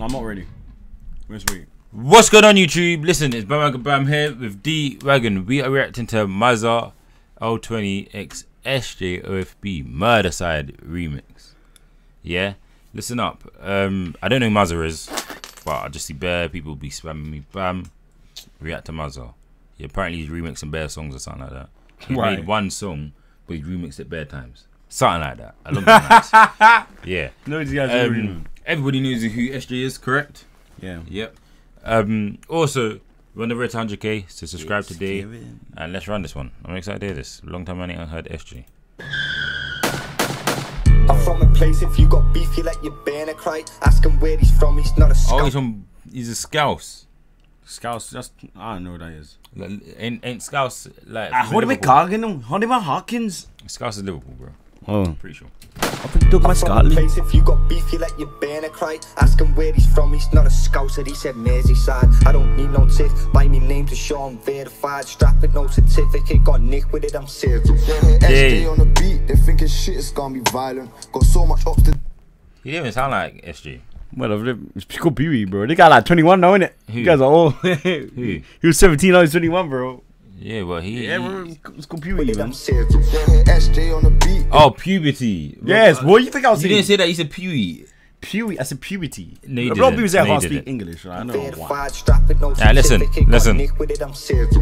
No, I'm not ready. Where's we? What's going on YouTube? Listen, it's Bam Bam here with Deewagon. We are reacting to Mazza L20X SJ OFB Murdaside remix. Yeah? Listen up. Um I don't know who Mazza is, but I just see bare people be spamming me. Bam. React to Mazza. Yeah, apparently he's remixing bare songs or something like that. He Right. made one song, but he remixed it bare times. Something like that. Along the lines. Yeah. No, these guys are. Um, everybody knows who SJ is, correct? Yeah. Yep. Um, also, run the road to 100k, so subscribe today, and let's run this one. I'm excited to hear this. Long time running, I ain't heard SJ. I'm from a place if you got beef, you let your banner cry. Ask him where he's from, he's not a Oh, scout. he's from. He's a Scouse. Scouts, just I don't know what that is. Like, ain't ain't Scouse like? Ah, from what about Liverpool? Cargan? What about Hawkins? Scouse is Liverpool, bro. Oh, Pretty sure. I think took my I'm from a Scotland. place if you got beef, you let your banner cry. Ask him where he's from, he's not a scouser, he said Merseyside. I don't need no tiff, buy me name to show I'm verified. Strap it, no certificate, got nick with it, I'm serious. SJ on the beat, they thinking shit is gonna be violent. Got so much ups to He didn't even sound like SJ. Well, it's called Pee Wee, bro. They got like 21 now, innit? You guys are old. he was 17, now he's 21, bro. Yeah, but he. Yeah, he- It's called Pee Wee, With it, man. I'm serious. SJ on the beat. Oh, puberty. Yes, what do You think I was You saying didn't say that. You said Pewee. Pee I said puberty. No, you A lot of didn't. people say I No, you can't speak didn't. English. I know why. Verified, strap it, no Yeah, listen, listen. nick with it, I'm serious.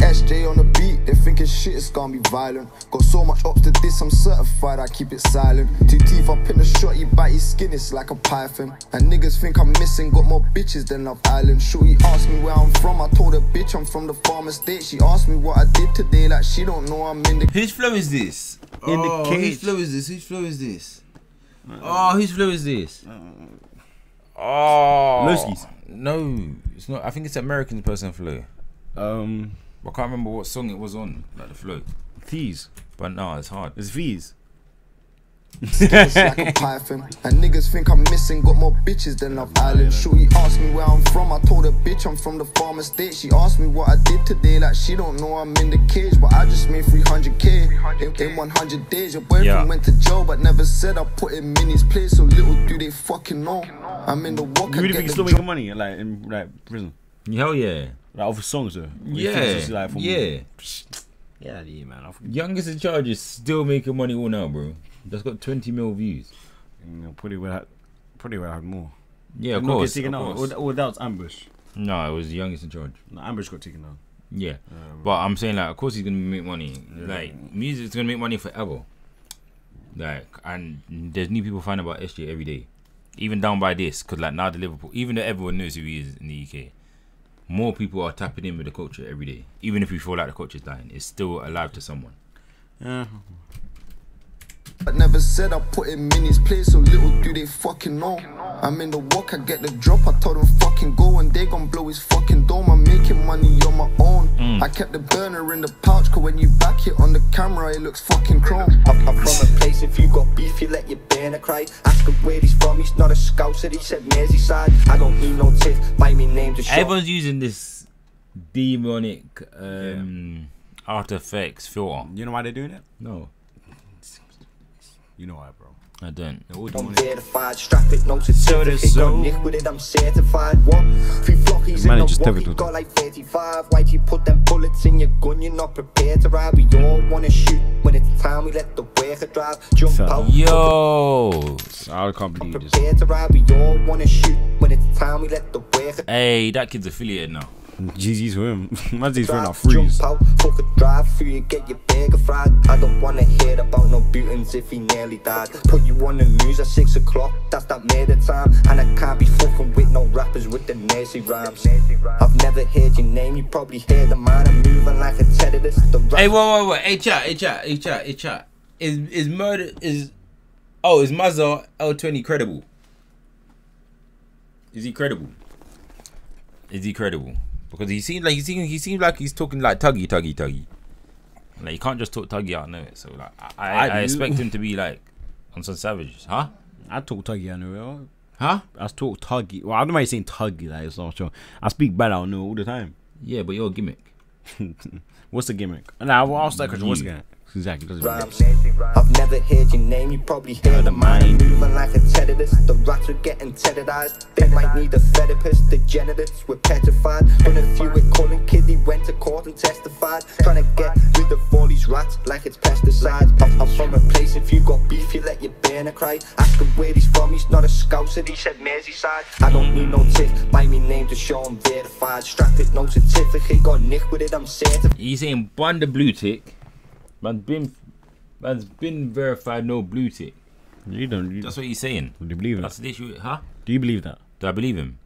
SJ on the beat, they thinking shit is gonna be violent. Got so much ups to this, I'm certified, I keep it silent. Two teeth up in the shot, he bite his skin, it's like a python. And niggas think I'm missing, got more bitches than Love Island. Shorty asked me where I'm from, I told her bitch I'm from the farm estate. She asked me what I did today, like she don't know I'm in the Whose flow is this? In the oh, cage. Whose flow is this? Whose flow is this? Oh, whose flow is this? Oh, Loski's. No, it's not. I think it's American person flow. Um, I can't remember what song it was on, like the flow. Fees. But no, it's hard. It's Fees. It's like a python. And niggas think I'm missing, got more bitches than Love Island. Shorty asked me where I'm from, I told her bitch I'm from the farm estate. She asked me what I did today, like she don't know I'm in the cage, but I just made 300k in, in 100 days. Your boyfriend Yeah. went to jail, but never said I put him in his place. So little do they fucking know. I'm in the walk, You I really get think he's the still job. making money, like in like prison, Hell yeah, like off his songs, though? Or you think yeah, it's just, like, from- yeah. yeah, yeah, man. I've, Youngest in charge is still making money all now, bro. That's got 20 mil views. Mm, know, probably would have, probably would have more. Yeah, of Did not get course. taken Of out. course. Or, or that was ambush. No, it was the youngest in charge. No, ambush got taken out. Yeah, um, but I'm saying like, of course he's gonna make money. Like, music's gonna make money forever. Like, and there's new people finding about SJ every day, even down by this, cause like now the Liverpool, even though everyone knows who he is in the UK, more people are tapping in with the culture every day. Even if we feel like the culture's dying, it's still alive to someone. Yeah. I never said I put him in his place, so little do they fucking know. I'm in the walk, I get the drop, I told him fucking go, and they gon' blow his fucking dome. I'm making money on my own. I kept the burner in the pouch, cause when you back it on the camera, it looks fucking chrome. I'm, I'm from a place if you got beef, you let your banner cry. Ask him where he's from, he's not a scouser, he said Merseyside. I don't need no tiff, buy me name to show. Everyone's using this demonic um, After Effects filter. You know why they're doing it? No, You know why, bro. I don't. They're I'm verified, strap it, no certificate, so- got nick with it, I'm certified. What? Three flockies in just the walkie, typical. got like 35. Why'd you put them bullets in your gun? You're not prepared to ride. We all wanna shoot when it's time. We let the worker drive. Jump Fair. out, Yo, I can't believe this. prepared to ride. We all wanna shoot when it's time. We let the worker hey, that kid's affiliated now. GG's for him. Man's his friend drive. freeze. Jump out, fuck a drive through you, get your burger fried. I don't wanna hear about no bootings if he nearly died. Put you on the news at six o'clock, that's that murder time. And I can't be fucking with no rappers with the nasty rhymes. I've never heard your name, you probably hear the man. I'm moving like a terrorist. The Hey, wait, wait, wait. Hey, chat, hey, chat, hey, chat, hey, chat. Is is murder is? Oh, is Mazza L twenty credible? Is he credible? Is he credible? Because he seems like he seems he seems like he's talking like tuggy, tuggy, tuggy. Like you can't just talk tuggy I know it. So like I, I, I expect him to be like on some savages, huh? I talk tuggy, I know. it. Huh? I talk tuggy. Well, I don't know why you're saying tuggy. Like it's not sure. I speak bad. I know all the time. Yeah, but you're a gimmick. What's the gimmick? Nah, I'll ask that question. What's the gimmick? Exactly. Doesn't rhymes. I've never heard your name, you probably heard of mine. Moving like a terrorist, the rats are getting terrorized. They might need a therapist, the genitals were petrified. When a few with Colin Kiddy went to court and testified. Trying to get rid of all these rats like it's pesticides. I'm, I'm from a place, if you got beef, you let your burner cry. Ask him where he's from, he's not a scouser, he said Merseyside. I don't need no tip, buy me name to show I'm verified. Strapped it, no certificate, got nick with it, I'm certified. He's saying bun the blue tick. Man's been man's been verified no blue tick. You don't. You, That's what he's saying. do you believe That's that? the issue. Huh? Do you believe that? Do I believe him?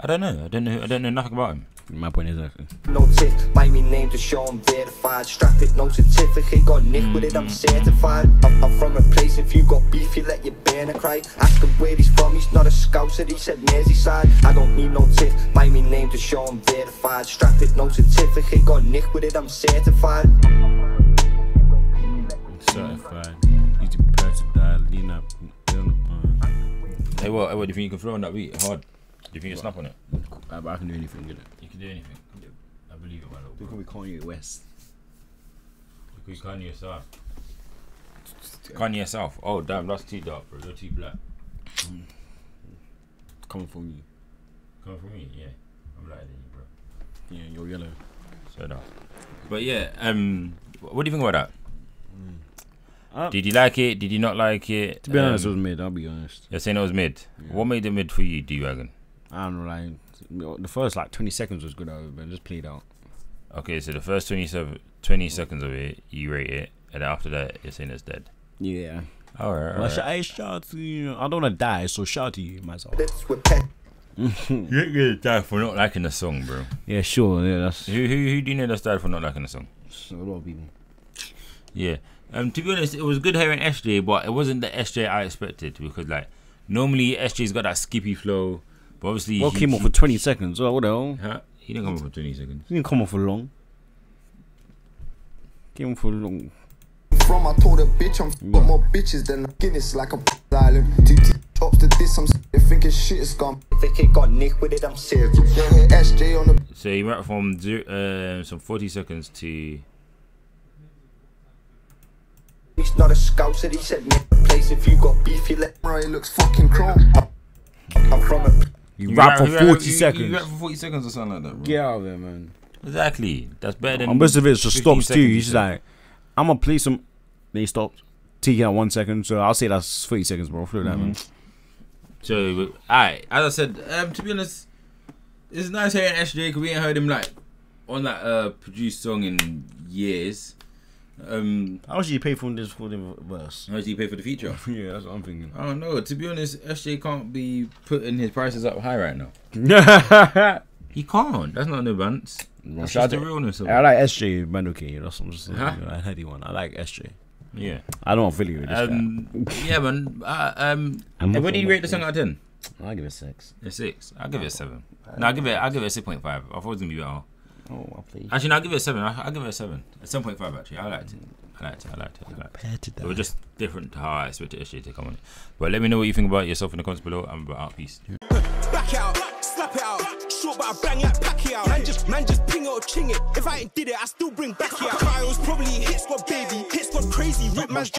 I don't know. I don't know. I don't know nothing about him. My point is actually. Uh, no tip, buy me name to show I'm verified. Strap it, no certificate, got nick with it, I'm certified. I'm, I'm from a place, if you got beef, you let your burner cry. Ask him where he's from, he's not a scouser, he said Merseyside. I don't need no tip, buy me name to show I'm verified. Strap it, no certificate, got nick with it, I'm certified. Certified. Need to be versatile. Lean up. Uh, Hey, what? Hey, what do you think you can throw on that beat? Hard. Do you think you can snap on it? I, I can do anything with it. You can do anything. I believe it, my little Look at me Kanye West. Look who's Kanye South. Kanye South. Oh damn, that's too dark, bro. You're too black. Coming from you. Coming from me, yeah. I'm blacker than you, bro. Yeah, you're yellow. So dark. But yeah, um, what do you think about that? Uh, Did you like it? Did you not like it? To be honest, it Um, was mid. I'll be honest. you're saying it was mid. What made it mid for you, Deewagon? I don't know. Like the first like 20 seconds was good, though, but it just played out. Okay, so the first 27, 20 seconds of it, you rate it, and after that, you're saying it's dead. Yeah. Alright, Well, alright. sh- I shout to you. I don't want to die, so shout to you myself. It's with pet. You ain't gonna die for not liking the song, bro. Yeah, sure. Yeah, that's Who, who, who do you know that's died for not liking the song? a lot of people. Yeah. Um, to be honest, it was good hearing SJ, but it wasn't the SJ I expected because, like, normally SJ's got that skippy flow, but obviously. Well, he- came off he- for 20 seconds. Oh, what the hell? Huh? He didn't come off for 20 seconds. He didn't come off for long. Came off for long. From I told a bitch I'm got more bitches than Guinness like a island. Two T ups to this, I'm thinking shit is gone. Certificate, got nick with it, I'm certified. Yeah, hit SJ on the So he went from zero, uh, some 40 seconds to. He's not a scouser, he said nick place. If you got beef, you let. camera, it looks fucking chrome. I'm from a You rap for 40 you- seconds. You rap for 40 seconds or something like that, bro. Get out of there, man. Exactly. That's better than. And most of it just 15 stops too. He's you just like, I'm gonna play some. Then he stopped. Taking out one second, so I'll say that's 30 seconds, bro. Flip that, man. So, alright, as I said, um, to be honest, it's nice hearing SJ because we ain't heard him like on that uh produced song in years. Um, How much do you pay for this for the verse? how much do you pay for the feature? Yeah, that's what I'm thinking. I don't know. To be honest, SJ can't be putting his prices up high right now. He can't. That's not an advance. That's just the realness of I like SJ, man. Okay, that's what I'm just Huh? I heady one. I like SJ. Yeah. I don't affiliate with this Um, yeah, man. Uh, um, what do you rate the song out of ten? guy. I give it six. A six. I'll give it a seven. No, I'll give it. I'll give it a six point five. I thought it was gonna be better. Oh, I play. Actually, no, I'll give it a seven. I'll, I'll give it a seven. A seven point five. Actually, I liked it. I liked it. I liked it. I liked it. to that, It was just different to how I expected SJ to come on. But let me know what you think about yourself in the comments below. I'm about out. Peace. Back out, slap it out. Short but I bang like Pacquiao. Man just, man just ping it or ching it. If I ain't did it, I still bring back out. Kyle's probably hit squad baby, hit squad crazy. Rip man's.